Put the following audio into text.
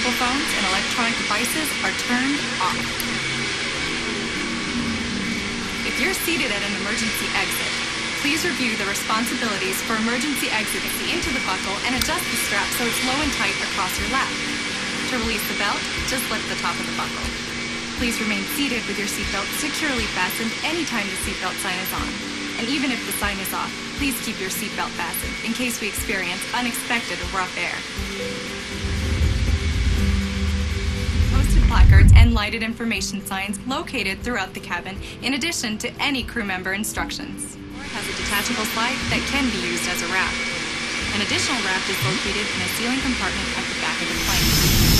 mobile phones and electronic devices are turned off. If you're seated at an emergency exit, please review the responsibilities for emergency exit into the buckle and adjust the strap so it's low and tight across your lap. To release the belt, just lift the top of the buckle. Please remain seated with your seatbelt securely fastened anytime the seatbelt sign is on. And even if the sign is off, please keep your seatbelt fastened in case we experience unexpected rough air. Placards and lighted information signs located throughout the cabin, in addition to any crew member instructions. Or has a detachable slide that can be used as a raft. An additional raft is located in a ceiling compartment at the back of the plane.